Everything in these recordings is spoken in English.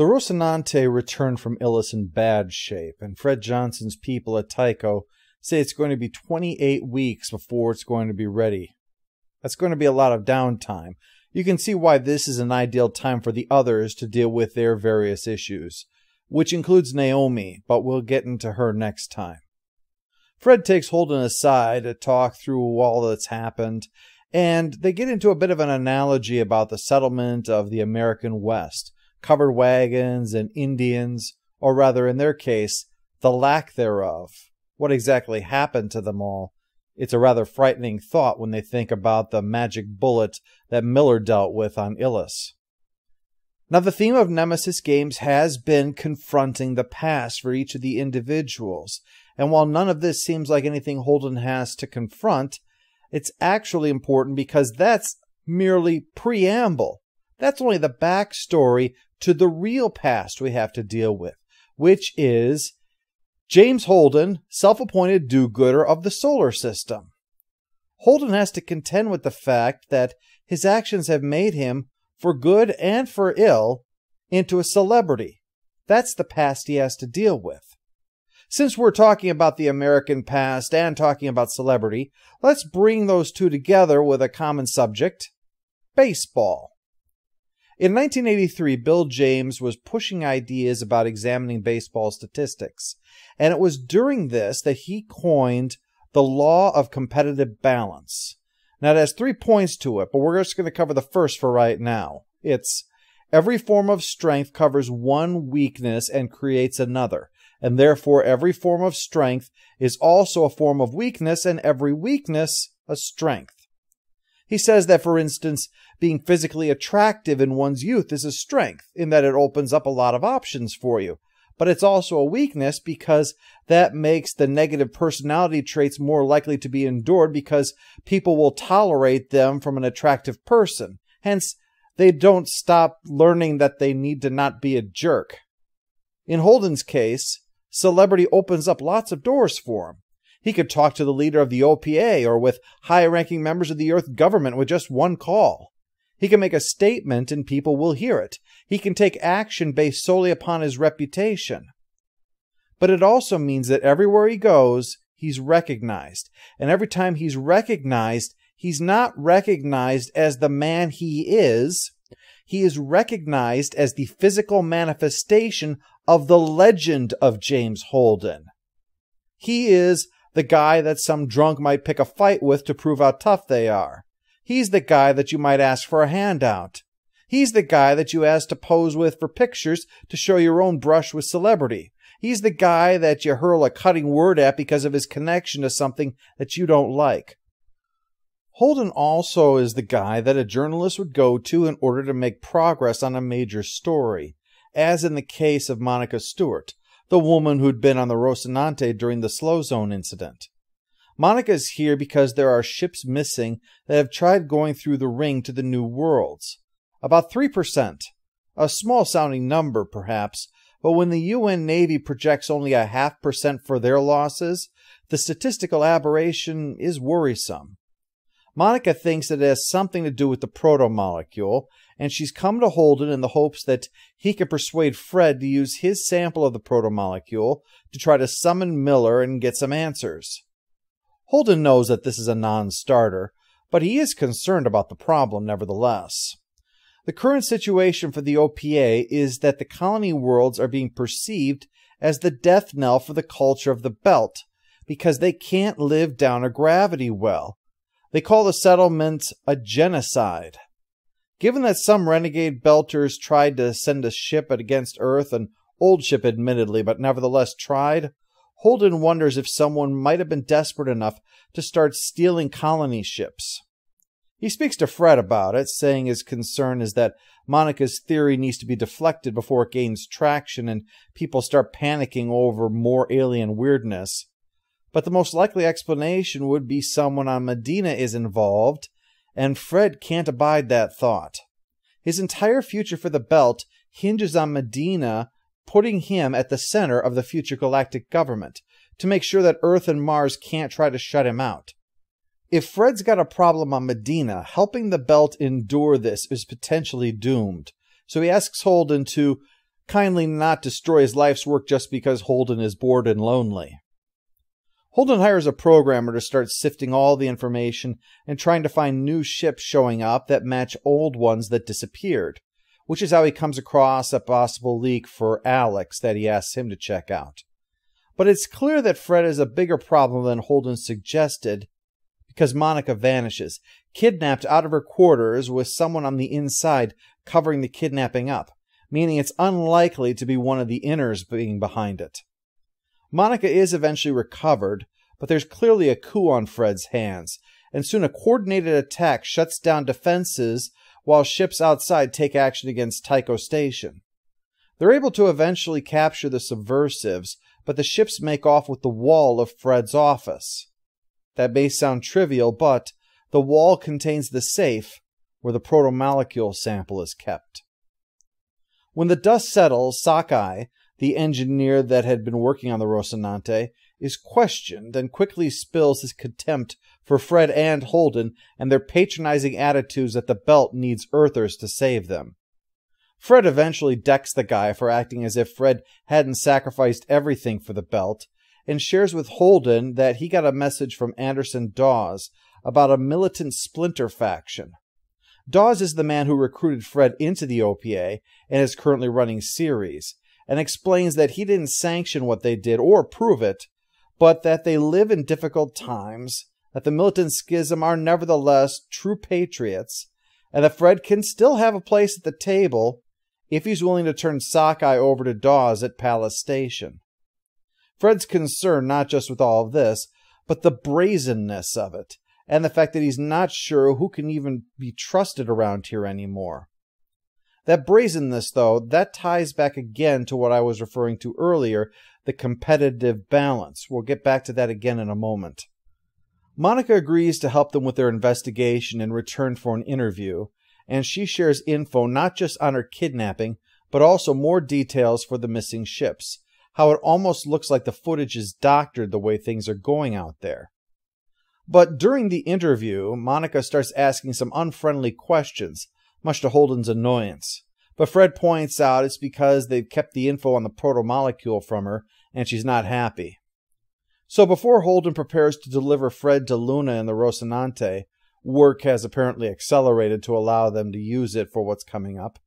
The Rocinante returned from Ilus in bad shape, and Fred Johnson's people at Tycho say it's going to be 28 weeks before it's going to be ready. That's going to be a lot of downtime. You can see why this is an ideal time for the others to deal with their various issues, which includes Naomi, but we'll get into her next time. Fred takes Holden aside to talk through all that's happened, and they get into a bit of an analogy about the settlement of the American West, covered wagons and Indians, or rather, in their case, the lack thereof. What exactly happened to them all? It's a rather frightening thought when they think about the magic bullet that Miller dealt with on Ilus. Now, the theme of Nemesis games has been confronting the past for each of the individuals. And while none of this seems like anything Holden has to confront, it's actually important because that's merely preamble. That's only the backstory to the real past we have to deal with, which is James Holden, self appointed do gooder of the solar system. Holden has to contend with the fact that his actions have made him, for good and for ill, into a celebrity. That's the past he has to deal with. Since we're talking about the American past and talking about celebrity, let's bring those two together with a common subject baseball. In 1983, Bill James was pushing ideas about examining baseball statistics, and it was during this that he coined the law of competitive balance. Now, it has three points to it, but we're just going to cover the first for right now. It's every form of strength covers one weakness and creates another, and therefore every form of strength is also a form of weakness, and every weakness a strength. He says that, for instance, being physically attractive in one's youth is a strength in that it opens up a lot of options for you. But it's also a weakness because that makes the negative personality traits more likely to be endured because people will tolerate them from an attractive person. Hence, they don't stop learning that they need to not be a jerk. In Holden's case, celebrity opens up lots of doors for him. He could talk to the leader of the OPA or with high ranking members of the Earth government with just one call. He can make a statement and people will hear it. He can take action based solely upon his reputation. But it also means that everywhere he goes, he's recognized. And every time he's recognized, he's not recognized as the man he is. He is recognized as the physical manifestation of the legend of James Holden. He is the guy that some drunk might pick a fight with to prove how tough they are. He's the guy that you might ask for a handout. He's the guy that you ask to pose with for pictures to show your own brush with celebrity. He's the guy that you hurl a cutting word at because of his connection to something that you don't like. Holden also is the guy that a journalist would go to in order to make progress on a major story, as in the case of Monica Stuart, the woman who'd been on the Rocinante during the slow zone incident. Monica is here because there are ships missing that have tried going through the ring to the new worlds. About 3%. A small sounding number, perhaps, but when the UN Navy projects only a half percent for their losses, the statistical aberration is worrisome. Monica thinks that it has something to do with the protomolecule, and she's come to Holden in the hopes that he can persuade Fred to use his sample of the protomolecule to try to summon Miller and get some answers. Holden knows that this is a non starter, but he is concerned about the problem nevertheless. The current situation for the OPA is that the colony worlds are being perceived as the death knell for the culture of the belt because they can't live down a gravity well. They call the settlement a genocide. Given that some renegade belters tried to send a ship against Earth, an old ship admittedly, but nevertheless tried, Holden wonders if someone might have been desperate enough to start stealing colony ships. He speaks to Fred about it, saying his concern is that Monica's theory needs to be deflected before it gains traction and people start panicking over more alien weirdness. But the most likely explanation would be someone on Medina is involved and Fred can't abide that thought. His entire future for the belt hinges on Medina putting him at the center of the future galactic government to make sure that Earth and Mars can't try to shut him out. If Fred's got a problem on Medina, helping the belt endure this is potentially doomed. So he asks Holden to kindly not destroy his life's work just because Holden is bored and lonely. Holden hires a programmer to start sifting all the information and trying to find new ships showing up that match old ones that disappeared, which is how he comes across a possible leak for Alex that he asks him to check out. But it's clear that Fred is a bigger problem than Holden suggested because Monica vanishes, kidnapped out of her quarters with someone on the inside covering the kidnapping up, meaning it's unlikely to be one of the inners being behind it. Monica is eventually recovered, but there's clearly a coup on Fred's hands, and soon a coordinated attack shuts down defenses while ships outside take action against Tycho Station. They're able to eventually capture the subversives, but the ships make off with the wall of Fred's office. That may sound trivial, but the wall contains the safe where the protomolecule sample is kept. When the dust settles, Sakai, the engineer that had been working on the Rocinante, is questioned and quickly spills his contempt for Fred and Holden and their patronizing attitudes that the belt needs Earthers to save them. Fred eventually decks the guy for acting as if Fred hadn't sacrificed everything for the belt, and shares with Holden that he got a message from Anderson Dawes about a militant splinter faction. Dawes is the man who recruited Fred into the OPA and is currently running Ceres, and explains that he didn't sanction what they did or approve it, but that they live in difficult times, that the militant schism are nevertheless true patriots, and that Fred can still have a place at the table if he's willing to turn Sakai over to Dawes at Pallas Station. Fred's concerned not just with all of this, but the brazenness of it, and the fact that he's not sure who can even be trusted around here anymore. That brazenness, though, that ties back again to what I was referring to earlier the competitive balance. We'll get back to that again in a moment. Monica agrees to help them with their investigation in return for an interview, and she shares info not just on her kidnapping, but also more details for the missing ships. How it almost looks like the footage is doctored the way things are going out there. But during the interview, Monica starts asking some unfriendly questions, much to Holden's annoyance. But Fred points out it's because they've kept the info on the protomolecule from her and she's not happy. So before Holden prepares to deliver Fred to Luna in the Rocinante, work has apparently accelerated to allow them to use it for what's coming up.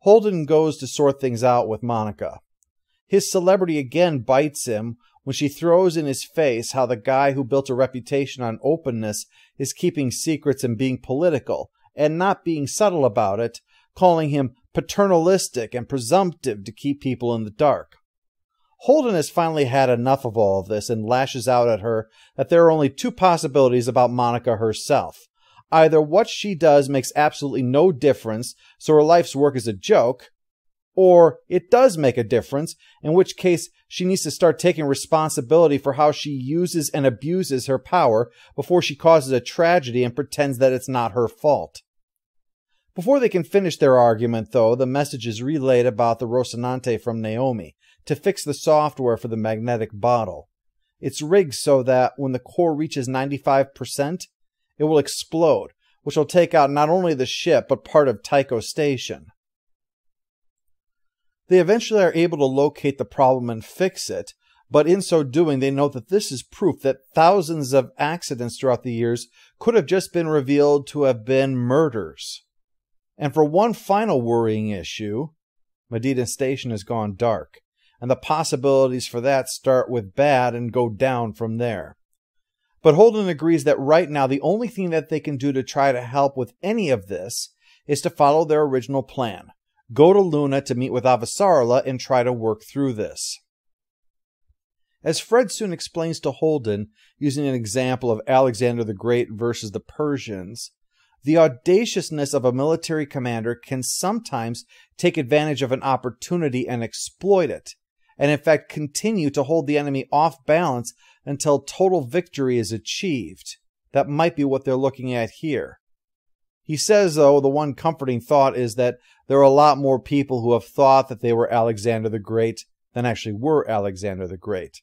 Holden goes to sort things out with Monica. His celebrity again bites him when she throws in his face how the guy who built a reputation on openness is keeping secrets and being political, and not being subtle about it, calling him paternalistic and presumptive to keep people in the dark. Holden has finally had enough of all of this and lashes out at her that there are only two possibilities about Monica herself. Either what she does makes absolutely no difference, so her life's work is a joke, or it does make a difference, in which case she needs to start taking responsibility for how she uses and abuses her power before she causes a tragedy and pretends that it's not her fault. Before they can finish their argument, though, the message is relayed about the Rocinante from Naomi to fix the software for the magnetic bottle. It's rigged so that when the core reaches 95%, it will explode, which will take out not only the ship but part of Tycho Station. They eventually are able to locate the problem and fix it, but in so doing, they note that this is proof that thousands of accidents throughout the years could have just been revealed to have been murders. And for one final worrying issue, Medina Station has gone dark, and the possibilities for that start with bad and go down from there. But Holden agrees that right now the only thing that they can do to try to help with any of this is to follow their original plan go to Luna to meet with Avasarala and try to work through this. As Fred soon explains to Holden, using an example of Alexander the Great versus the Persians, the audaciousness of a military commander can sometimes take advantage of an opportunity and exploit it, and in fact continue to hold the enemy off balance until total victory is achieved. That might be what they're looking at here. He says, though, the one comforting thought is that there are a lot more people who have thought that they were Alexander the Great than actually were Alexander the Great.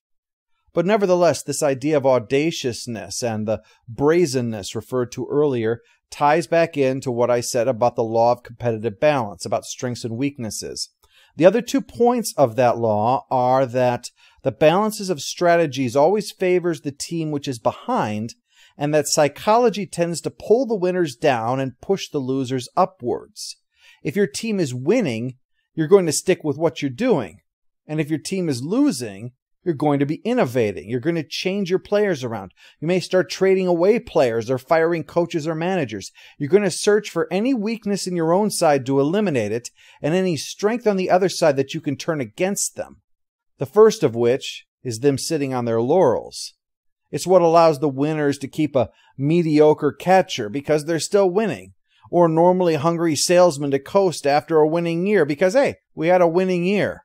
But nevertheless, this idea of audaciousness and the brazenness referred to earlier ties back into what I said about the law of competitive balance, about strengths and weaknesses. The other two points of that law are that the balances of strategies always favors the team which is behind, and that psychology tends to pull the winners down and push the losers upwards. If your team is winning, you're going to stick with what you're doing. And if your team is losing, you're going to be innovating. You're going to change your players around. You may start trading away players or firing coaches or managers. You're going to search for any weakness in your own side to eliminate it and any strength on the other side that you can turn against them. The first of which is them sitting on their laurels. It's what allows the winners to keep a mediocre catcher because they're still winning, or normally hungry salesman to coast after a winning year because, hey, we had a winning year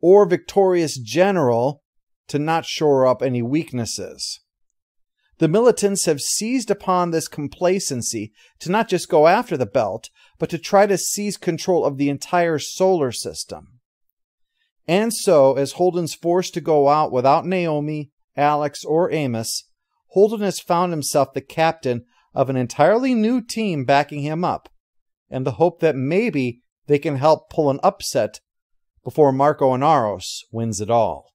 or victorious general to not shore up any weaknesses. The militants have seized upon this complacency to not just go after the belt, but to try to seize control of the entire solar system. And so, as Holden's forced to go out without Naomi, Alex, or Amos, Holden has found himself the captain of an entirely new team backing him up, and the hope that maybe they can help pull an upset before Marco Inaros wins it all.